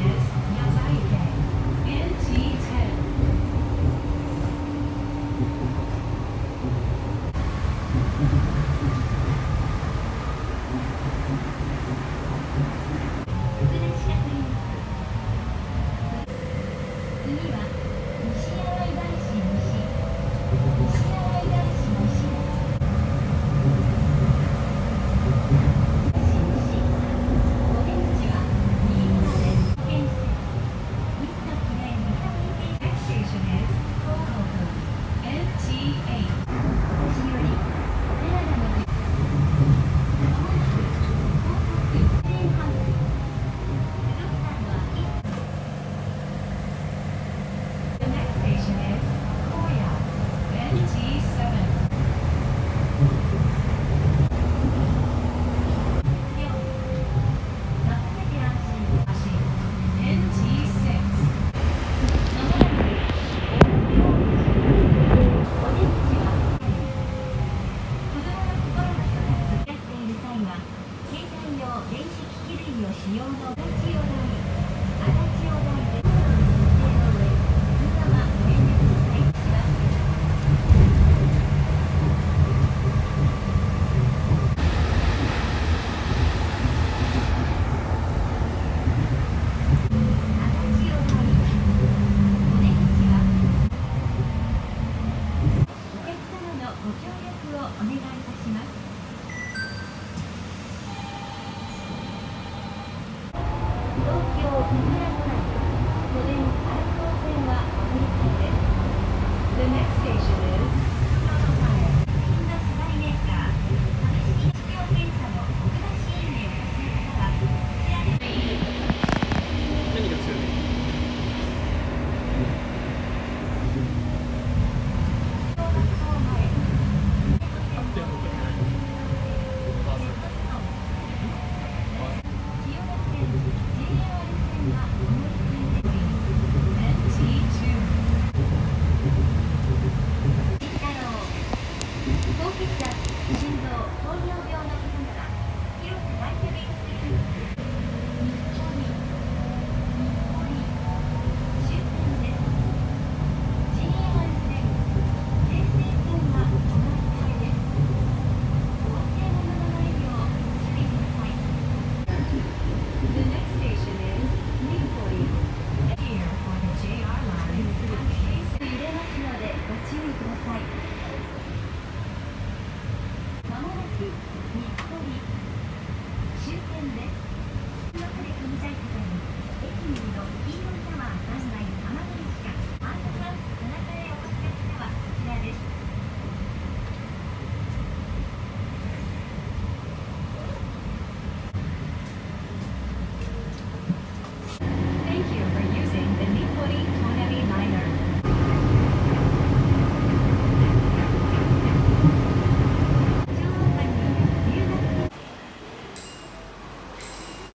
Yes. the next